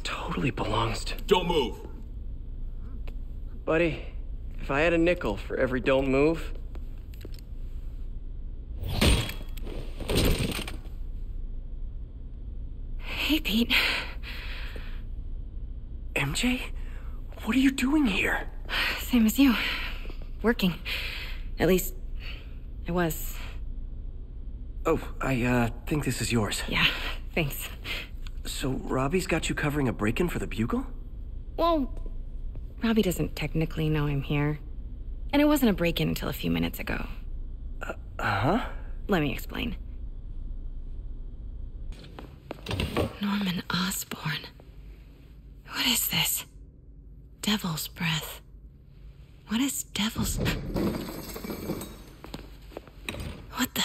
This totally belongs to. Don't move. Buddy, if I had a nickel for every don't move. Hey, Pete. MJ? What are you doing here? Same as you. Working. At least, I was. Oh, I, uh, think this is yours. Yeah, thanks. So, Robbie's got you covering a break in for the Bugle? Well, Robbie doesn't technically know I'm here. And it wasn't a break in until a few minutes ago. Uh huh? Let me explain. Norman Osborn. What is this? Devil's breath. What is devil's. What the.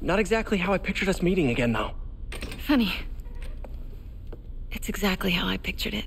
Not exactly how I pictured us meeting again, though. Funny. It's exactly how I pictured it.